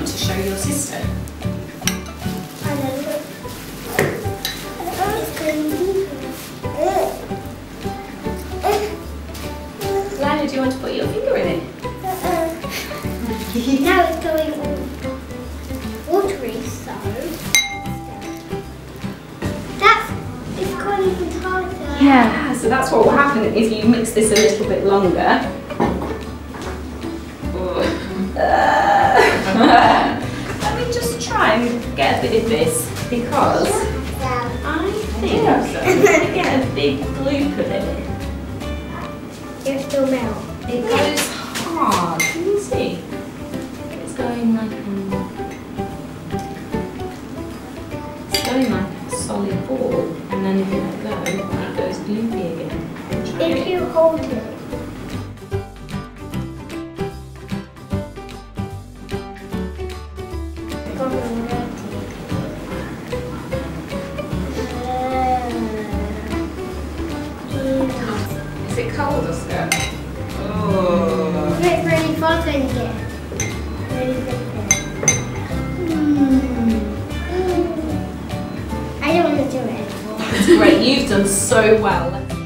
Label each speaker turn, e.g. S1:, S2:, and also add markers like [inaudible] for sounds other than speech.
S1: want to show your sister? Lilah, do you want to put your finger in it? [laughs]
S2: now it's going watery, so.
S1: Yeah, so that's what will happen if you mix this a little bit longer. [laughs] Uh. Let me just try and get a bit of this because I think I'm going to get a big gloop of it.
S2: You're still melt.
S1: It goes hard. Can you see? It's going like a, it's going like a solid ball, and then if you let go, it goes gloopy again.
S2: If you hold it.
S1: Is it cold or scared? Oh.
S2: It's really fun to get. Really good. Hmm. I don't want to do it anymore.
S1: It's great. You've done so well.